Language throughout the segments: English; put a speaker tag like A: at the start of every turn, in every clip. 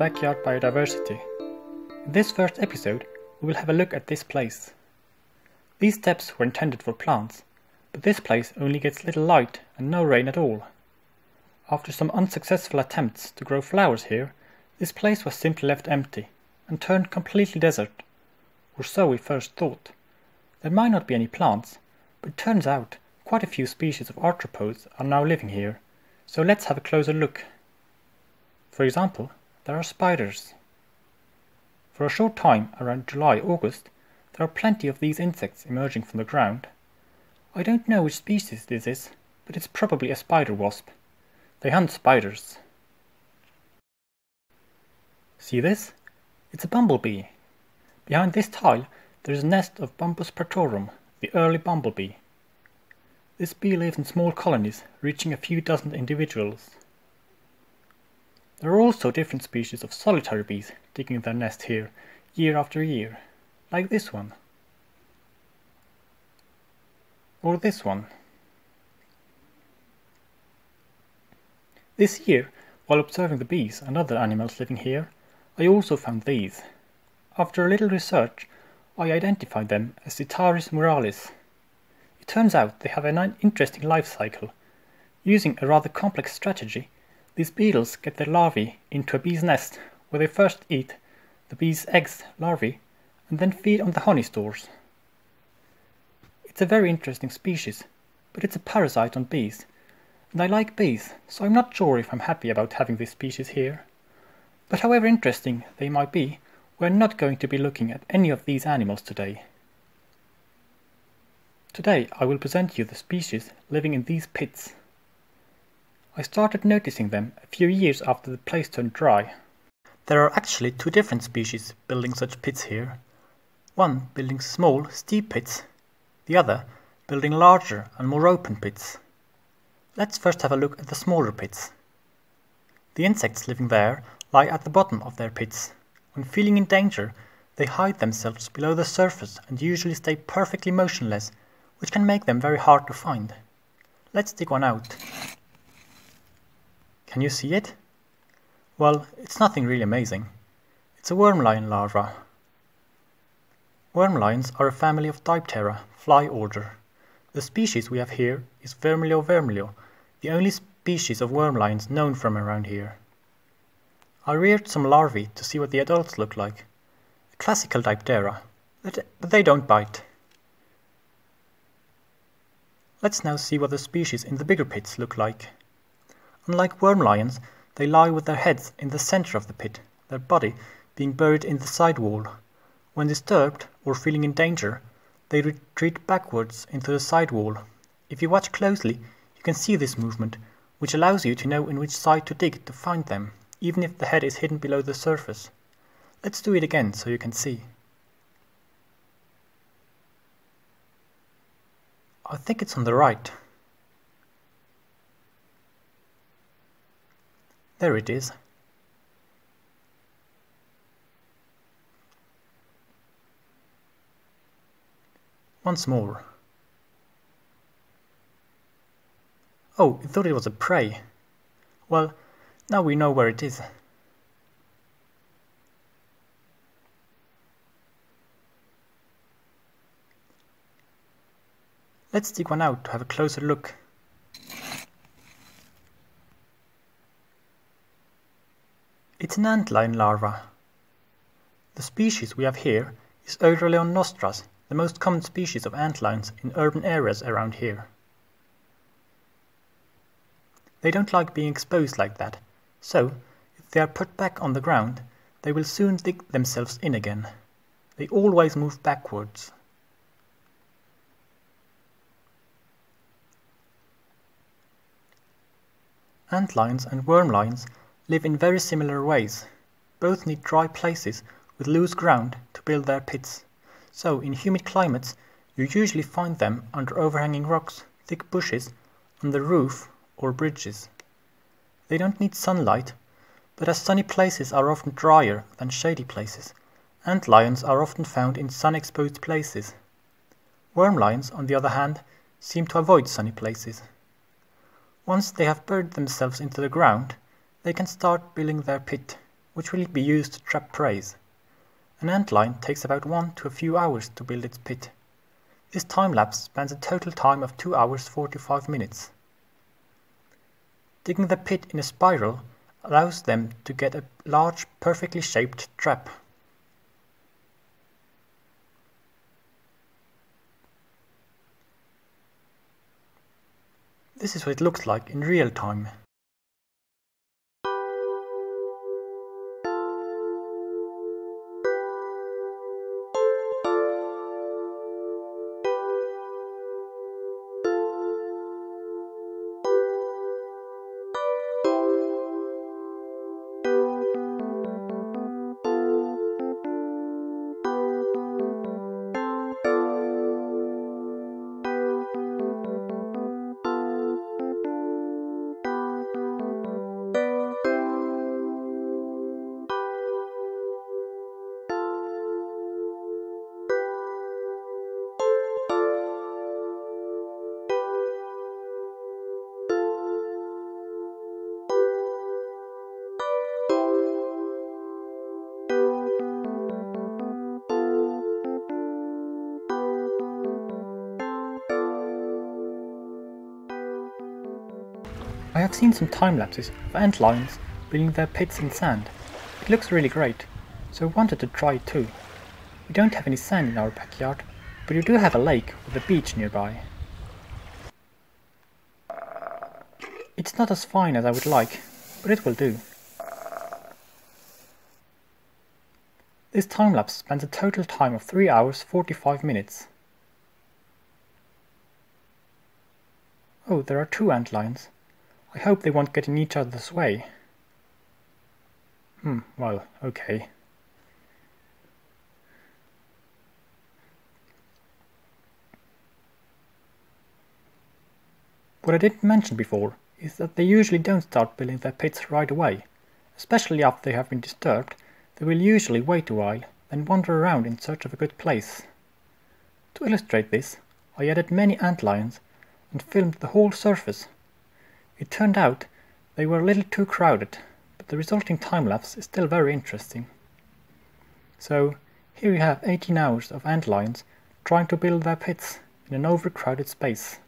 A: Backyard Biodiversity. In this first episode, we will have a look at this place. These steps were intended for plants, but this place only gets little light and no rain at all. After some unsuccessful attempts to grow flowers here, this place was simply left empty and turned completely desert, or so we first thought. There might not be any plants, but it turns out quite a few species of arthropods are now living here, so let's have a closer look. For example, there are spiders. For a short time, around July-August, there are plenty of these insects emerging from the ground. I don't know which species this is, but it's probably a spider wasp. They hunt spiders. See this? It's a bumblebee. Behind this tile there is a nest of Bombus pratorum, the early bumblebee. This bee lives in small colonies, reaching a few dozen individuals. There are also different species of solitary bees digging their nest here year after year, like this one. Or this one. This year, while observing the bees and other animals living here, I also found these. After a little research, I identified them as Sitaris muralis. It turns out they have an interesting life cycle. Using a rather complex strategy, these beetles get their larvae into a bee's nest, where they first eat the bee's eggs larvae and then feed on the honey stores. It's a very interesting species, but it's a parasite on bees, and I like bees, so I'm not sure if I'm happy about having this species here. But however interesting they might be, we're not going to be looking at any of these animals today. Today I will present you the species living in these pits. I started noticing them a few years after the place turned dry. There are actually two different species building such pits here. One building small, steep pits, the other building larger and more open pits. Let's first have a look at the smaller pits. The insects living there lie at the bottom of their pits. When feeling in danger, they hide themselves below the surface and usually stay perfectly motionless, which can make them very hard to find. Let's dig one out. Can you see it? Well, it's nothing really amazing. It's a worm lion larva. Worm lions are a family of Diptera, fly order. The species we have here is Vermileo vermileo, the only species of worm lions known from around here. I reared some larvae to see what the adults look like. A classical Diptera, but they don't bite. Let's now see what the species in the bigger pits look like. Unlike worm lions, they lie with their heads in the center of the pit, their body being buried in the side wall. When disturbed or feeling in danger, they retreat backwards into the side wall. If you watch closely, you can see this movement, which allows you to know in which side to dig to find them, even if the head is hidden below the surface. Let's do it again so you can see. I think it's on the right. There it is. Once more. Oh, I thought it was a prey. Well, now we know where it is. Let's dig one out to have a closer look. It's an antlion larva. The species we have here is Euroleon nostras, the most common species of antlions in urban areas around here. They don't like being exposed like that, so if they are put back on the ground, they will soon dig themselves in again. They always move backwards. Antlions and wormlions live in very similar ways. Both need dry places with loose ground to build their pits. So in humid climates, you usually find them under overhanging rocks, thick bushes, on the roof or bridges. They don't need sunlight, but as sunny places are often drier than shady places, antlions are often found in sun-exposed places. Worm lions, on the other hand, seem to avoid sunny places. Once they have buried themselves into the ground, they can start building their pit, which will be used to trap prey. An antlion takes about one to a few hours to build its pit. This time lapse spans a total time of 2 hours 45 minutes. Digging the pit in a spiral allows them to get a large, perfectly shaped trap. This is what it looks like in real time. I have seen some time lapses of ant lions building their pits in sand. It looks really great, so I wanted to try it too. We don't have any sand in our backyard, but we do have a lake with a beach nearby. It's not as fine as I would like, but it will do. This time lapse spans a total time of 3 hours 45 minutes. Oh, there are two ant lions. I hope they won't get in each other's way. Hmm, well, okay. What I didn't mention before is that they usually don't start building their pits right away. Especially after they have been disturbed, they will usually wait a while, then wander around in search of a good place. To illustrate this, I added many ant lions and filmed the whole surface it turned out they were a little too crowded, but the resulting time-lapse is still very interesting. So, here you have 18 hours of antlions trying to build their pits in an overcrowded space.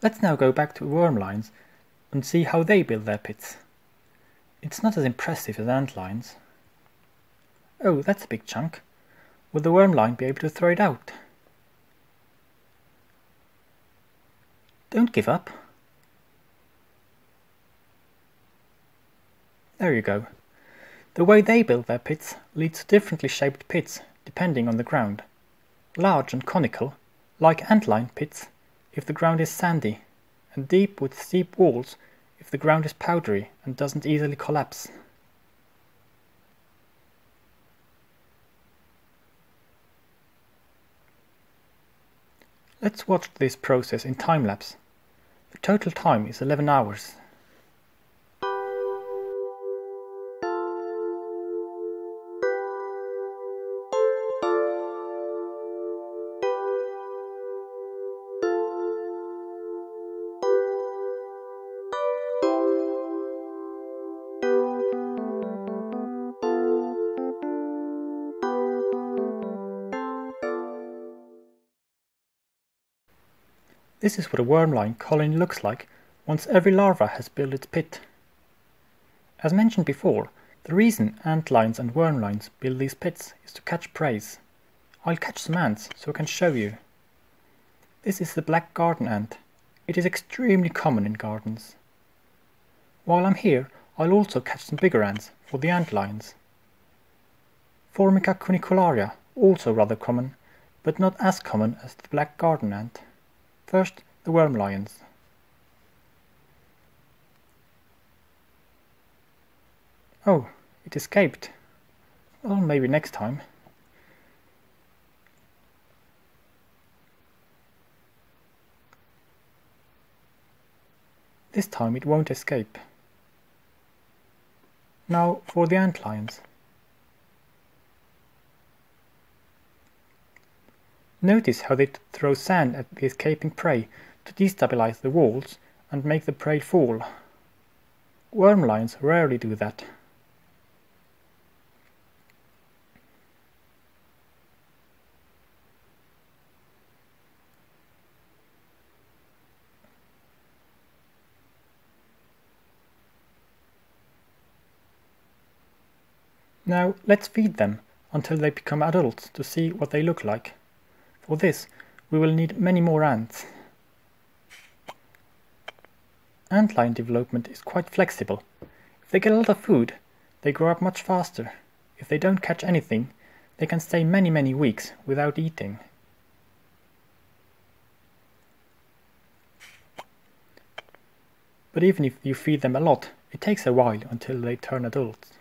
A: Let's now go back to wormlions and see how they build their pits. It's not as impressive as ant lions. Oh, that's a big chunk. Will the wormlion be able to throw it out? Don't give up. There you go. The way they build their pits leads to differently shaped pits depending on the ground. Large and conical, like antlion pits, if the ground is sandy, and deep with steep walls if the ground is powdery and doesn't easily collapse. Let's watch this process in time-lapse. The total time is 11 hours. This is what a wormlion colony looks like once every larva has built its pit. As mentioned before, the reason antlions and worm wormlions build these pits is to catch prey. I'll catch some ants so I can show you. This is the black garden ant. It is extremely common in gardens. While I'm here, I'll also catch some bigger ants for the antlions. Formica cunicularia, also rather common, but not as common as the black garden ant. First, the worm lions. Oh, it escaped. Well, maybe next time. This time it won't escape. Now for the antlions. Notice how they throw sand at the escaping prey to destabilize the walls and make the prey fall. Worm lions rarely do that. Now let's feed them until they become adults to see what they look like. For this, we will need many more ants. Antlion development is quite flexible. If they get a lot of food, they grow up much faster. If they don't catch anything, they can stay many many weeks without eating. But even if you feed them a lot, it takes a while until they turn adults.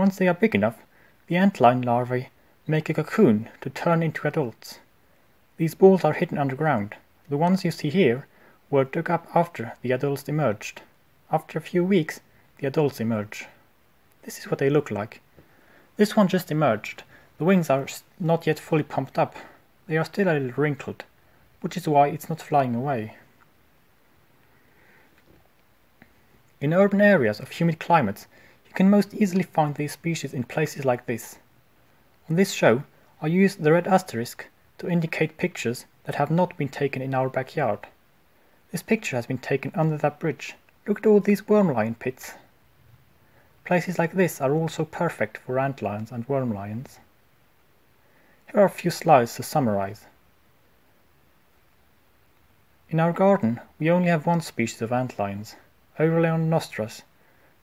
A: Once they are big enough, the antlion larvae make a cocoon to turn into adults. These balls are hidden underground. The ones you see here were dug up after the adults emerged. After a few weeks, the adults emerge. This is what they look like. This one just emerged. The wings are not yet fully pumped up. They are still a little wrinkled, which is why it's not flying away. In urban areas of humid climates, can most easily find these species in places like this. On this show, I use the red asterisk to indicate pictures that have not been taken in our backyard. This picture has been taken under that bridge. Look at all these worm lion pits. Places like this are also perfect for antlions and worm lions. Here are a few slides to summarize. In our garden, we only have one species of antlions, Euroleon nostras,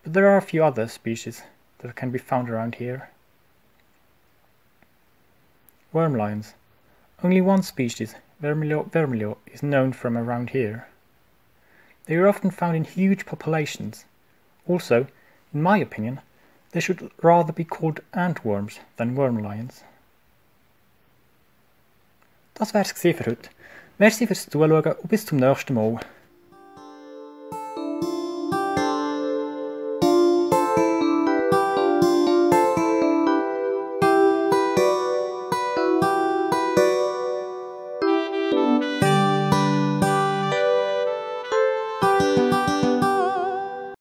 A: but there are a few other species that can be found around here. Worm lions. Only one species, Vermileo vermileo, is known from around here. They are often found in huge populations. Also, in my opinion, they should rather be called antworms than worm lions. Das wär's für heute. Merci fürs Zuschauen und bis zum nächsten Mal.